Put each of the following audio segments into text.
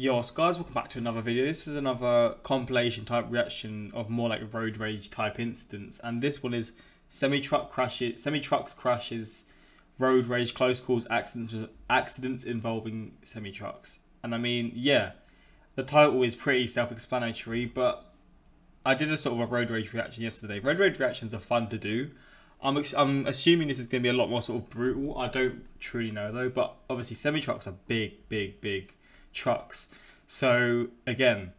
Yo, guys, welcome back to another video. This is another compilation type reaction of more like road rage type incidents, and this one is semi truck crashes, semi trucks crashes, road rage, close calls, accidents, accidents involving semi trucks. And I mean, yeah, the title is pretty self-explanatory, but I did a sort of a road rage reaction yesterday. Road rage reactions are fun to do. I'm, I'm assuming this is going to be a lot more sort of brutal. I don't truly know though, but obviously semi trucks are big, big, big trucks. So again,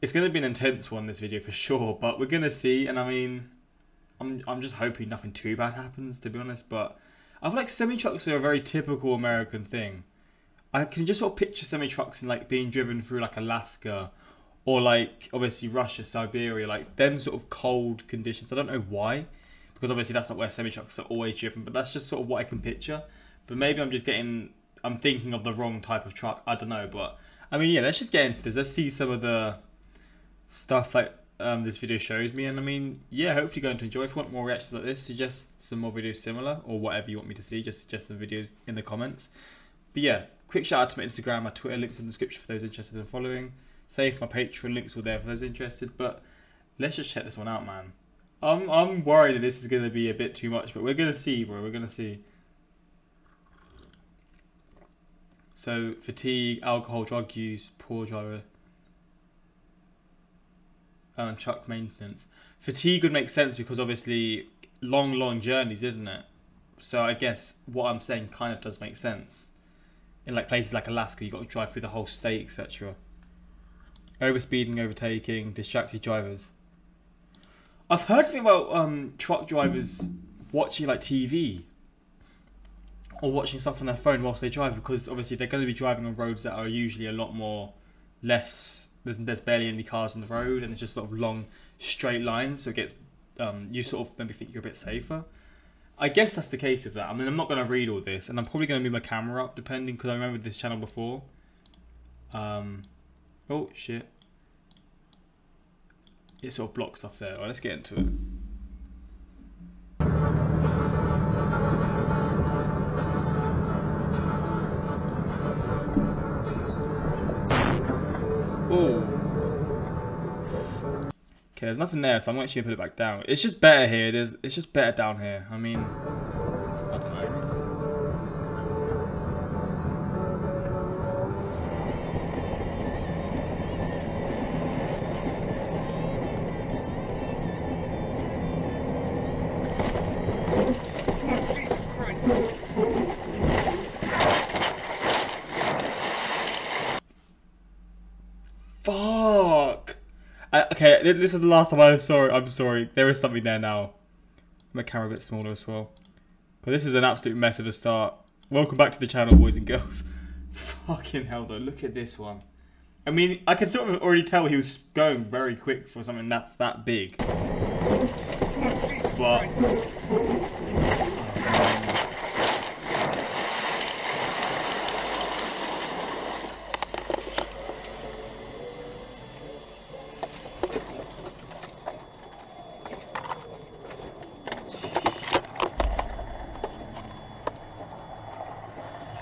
it's going to be an intense one this video for sure. But we're going to see, and I mean, I'm I'm just hoping nothing too bad happens to be honest. But I feel like semi trucks are a very typical American thing. I can just sort of picture semi trucks and like being driven through like Alaska or like obviously Russia, Siberia, like them sort of cold conditions. I don't know why, because obviously that's not where semi trucks are always driven, but that's just sort of what I can picture. But maybe I'm just getting, I'm thinking of the wrong type of truck. I don't know, but I mean, yeah, let's just get into this. Let's see some of the stuff like um, this video shows me, and I mean, yeah, hopefully you're going to enjoy. If you want more reactions like this, suggest some more videos similar or whatever you want me to see. Just suggest some videos in the comments. But yeah, quick shout out to my Instagram, my Twitter, links in the description for those interested in following. Save my Patreon links all there for those interested. But let's just check this one out, man. I'm I'm worried that this is gonna be a bit too much, but we're gonna see, bro. We're gonna see. So fatigue, alcohol, drug use, poor driver, um, truck maintenance. Fatigue would make sense because obviously long, long journeys, isn't it? So I guess what I'm saying kind of does make sense. In like places like Alaska, you've got to drive through the whole state, etc. Overspeeding, overtaking, distracted drivers. I've heard something about um, truck drivers watching like TV or watching stuff on their phone whilst they drive because obviously they're going to be driving on roads that are usually a lot more less there's, there's barely any cars on the road and it's just sort of long straight lines so it gets um, you sort of maybe think you're a bit safer i guess that's the case of that i mean i'm not going to read all this and i'm probably going to move my camera up depending because i remember this channel before um, oh shit it sort of blocks stuff there. All right, let's get into it. Okay, there's nothing there, so I'm actually gonna put it back down. It's just better here. There's, it's just better down here. I mean, I don't know. Fuck. I, okay, this is the last time I'm sorry. I'm sorry. There is something there now. My camera a bit smaller as well. But this is an absolute mess of a start. Welcome back to the channel, boys and girls. Fucking hell, though. Look at this one. I mean, I can sort of already tell he was going very quick for something that's that big. But...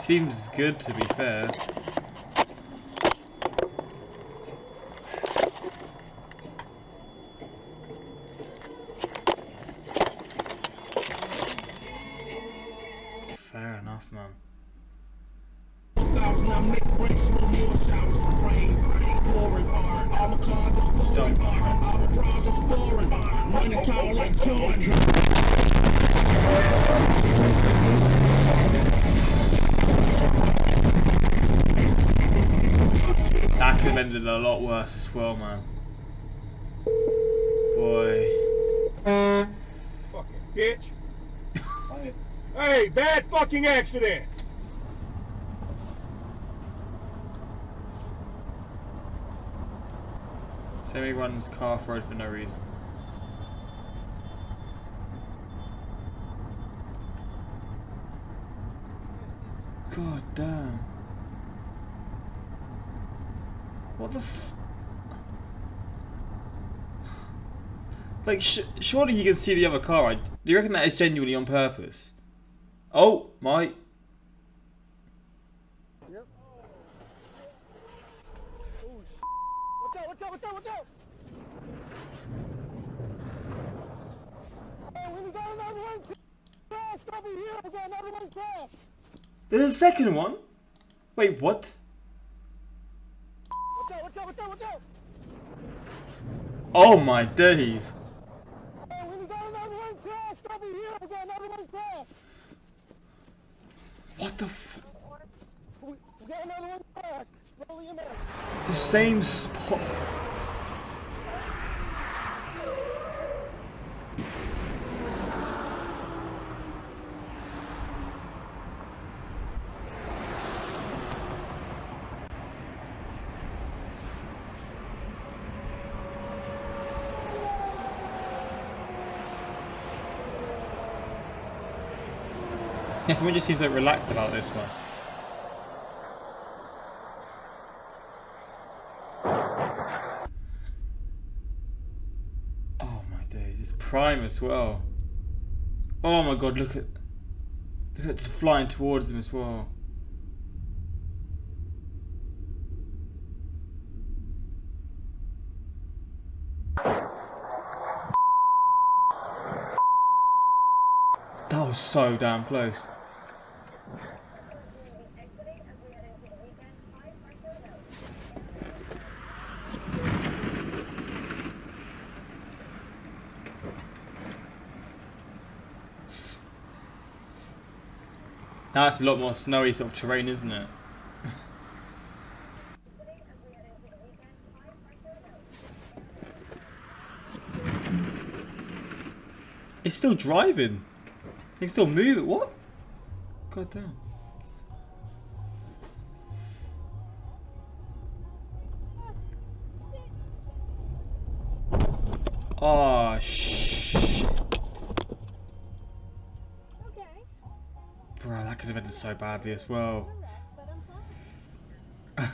Seems good to be fair. Fair enough, man. That could have ended a lot worse as well, man. Boy. Fucking bitch. hey, bad fucking accident. Semi runs car off road for no reason. God damn. What the f... Like, surely he can see the other car. Do you reckon that is genuinely on purpose? Oh, my... Yep. Oh, sh- watch out, watch out, watch out, watch out! There's a second one? Wait, what? Another one crashed! What the f- We we got another one crashed! Rolling him in. The same spot. Everyone just seems like relaxed about this one. Oh my days, it's prime as well. Oh my god, look at look at it just flying towards him as well. That was so damn close. Now it's a lot more snowy sort of terrain, isn't it? It's still driving. It can still move it. What? God damn. Oh, ah, shit. Okay, Bro, that could have ended so badly as well.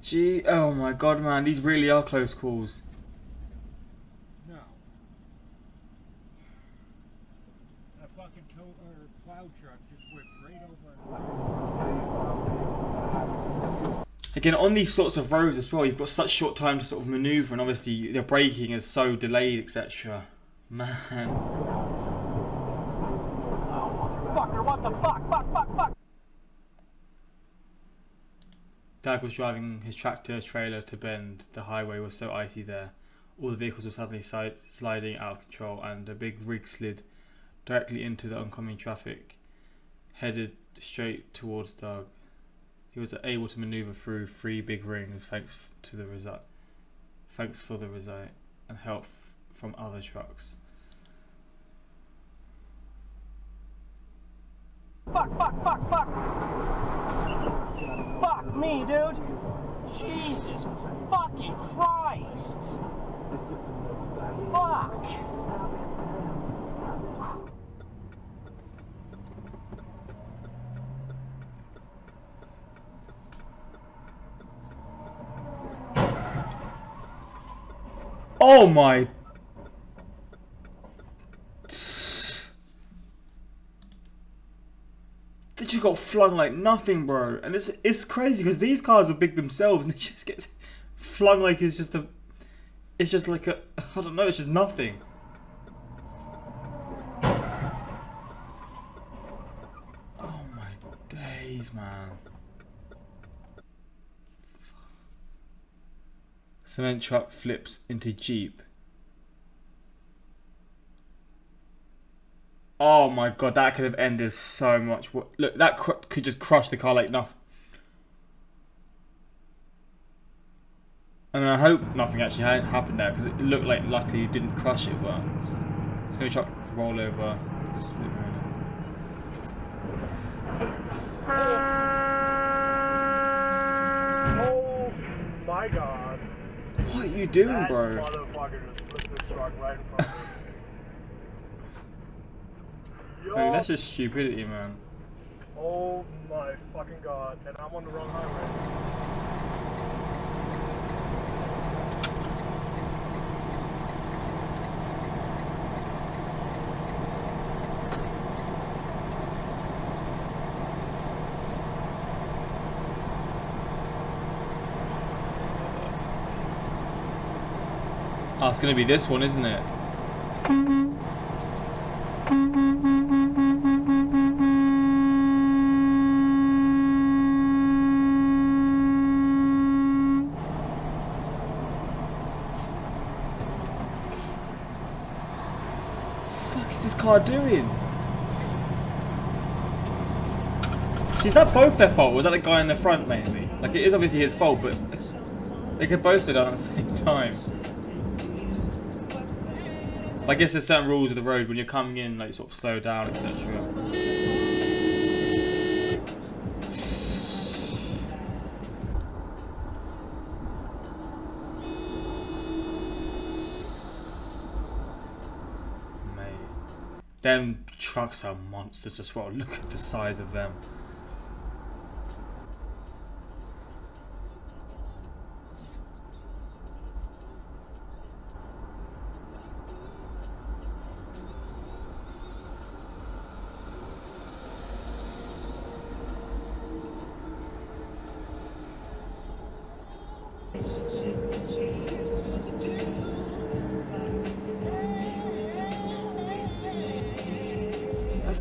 Gee, oh my god, man, these really are close calls. No. That fucking tow or plow truck just whipped right over. Again, on these sorts of roads as well, you've got such short time to sort of manoeuvre, and obviously the braking is so delayed, etc. Man. Fucker, what the fuck? Fuck, fuck, fuck! Dag was driving his tractor trailer to Bend. The highway was so icy there. All the vehicles were suddenly side, sliding out of control, and a big rig slid directly into the oncoming traffic, headed straight towards Doug. He was able to maneuver through three big rings thanks to the result. Thanks for the result and help from other trucks. Fuck, fuck, fuck, fuck! Fuck me, dude! Jesus fucking Christ! Fuck! Oh my! They just got flung like nothing, bro. And it's it's crazy because these cars are big themselves, and it just gets flung like it's just a. It's just like a. I don't know. It's just nothing. Oh my days, man. Cement truck flips into Jeep. Oh my god, that could have ended so much. Look, that could just crush the car like nothing. And I hope nothing actually happened there because it looked like luckily it didn't crush it, but so truck roll over. Oh my god. What are you doing, That bro? motherfucker just flipped this truck right in front of me. Yo, Like, that's just stupidity, man. oh my fucking god. And I'm on the wrong highway. Oh, it's gonna be this one, isn't it? fuck is this car doing? See, is that both their fault? Was that the guy in the front mainly? Like, it is obviously his fault, but they could both down at the same time. I guess there's certain rules of the road when you're coming in, like sort of slow down, etc. Them trucks are monsters as well. Look at the size of them.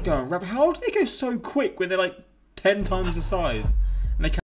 Going rap. How do they go so quick when they're like ten times the size? And they can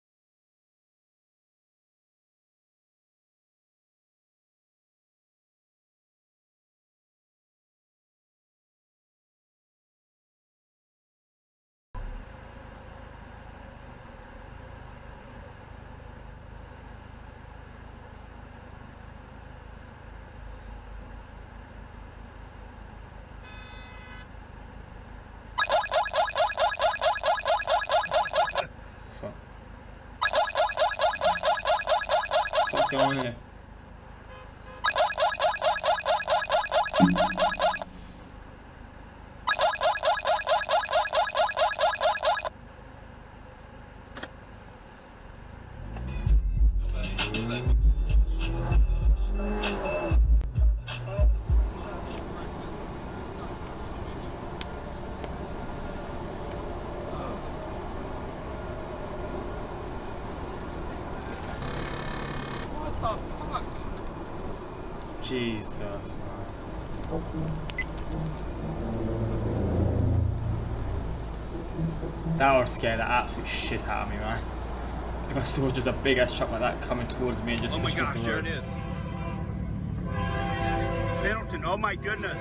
Fuck. What's going on here? Jesus, man. That would scare the absolute shit out of me, man. If I saw just a big ass truck like that coming towards me and just Oh my pushing me gosh, off the there it is. Pendleton, oh my goodness.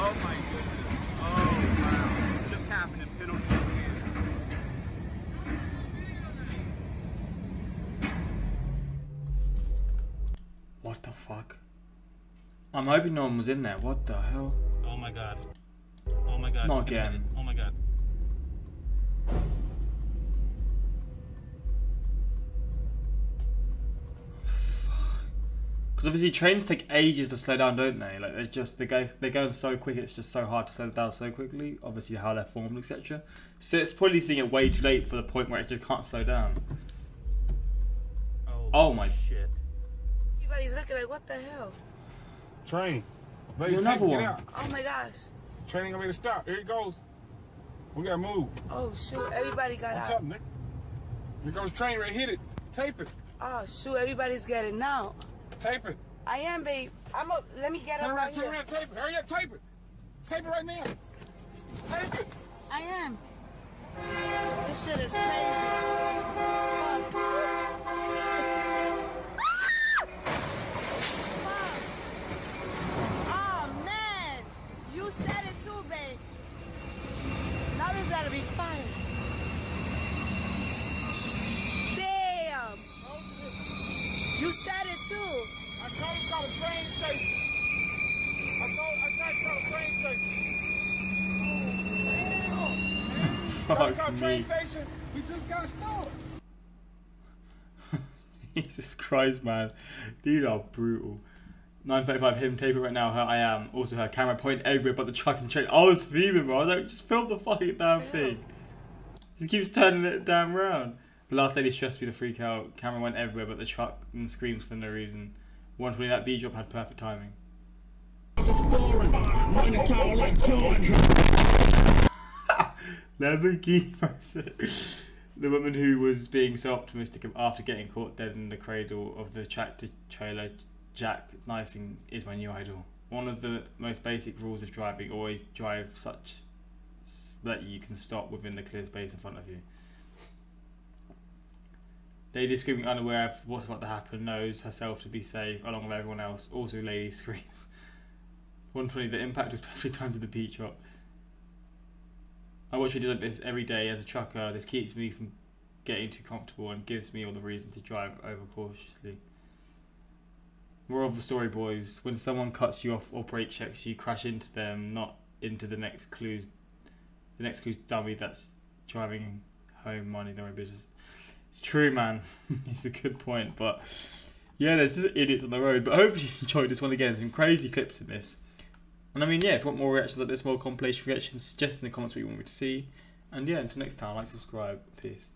Oh my goodness. Oh wow. Just happened in Pendleton. I'm hoping no one was in there. What the hell? Oh my god. Oh my god. Not it's gonna again. Oh my god. Because obviously trains take ages to slow down, don't they? Like they're just they go they're going so quick. It's just so hard to slow down so quickly. Obviously how they're formed, etc. So it's probably seeing it way too late for the point where it just can't slow down. Oh, Oh my- shit. Everybody's looking like, what the hell? Train. There's Baby, another take, one. Out. Oh my gosh. Train ain't gonna make it stop. Here he goes. We gotta move. Oh shoot, everybody got What's out. up, Nick? Here goes train right hit it. Tape it. Oh shoot, everybody's getting out. Tape it. I am, babe. I'm a, let me get Turn up around, right turn here. around, tape it. Hurry up, tape it. Tape it right now. Tape it. I am. This shit is crazy. Oh man, you said it too, babe. Now there's gotta be fire. Damn. You said it too. I told him call the train station. I told, I tried to call the train station. Call Fuck the train station. We just got stolen. Jesus Christ, man. These are brutal. 935 him taping right now. Her I am. Also her camera point everywhere but the truck and train. I was fuming, bro. I was like, just film the fucking damn thing. He keeps turning it damn round. The last lady stressed me the freak out. Camera went everywhere but the truck and screams for no reason. 120 that B drop had perfect timing. Lamborghini. the woman who was being so optimistic after getting caught dead in the cradle of the tractor trailer jack knifing is my new idol. One of the most basic rules of driving: always drive such that you can stop within the clear space in front of you. Lady screaming unaware of what's about to happen knows herself to be safe along with everyone else. Also, lady screams. 120. The impact was perfectly timed to the beach drop. I watch videos like this every day as a trucker. This keeps me from getting too comfortable and gives me all the reason to drive over cautiously. More of the story, boys: When someone cuts you off or brake checks you, crash into them, not into the next clues. The next clue's dummy that's driving home, minding their own business. It's true, man. it's a good point, but yeah, there's just idiots on the road. But hopefully you enjoyed this one again. Some crazy clips in this. And I mean, yeah, if you want more reactions like this, more compilation reactions, suggest in the comments what you want me to see. And yeah, until next time, like, subscribe. Peace.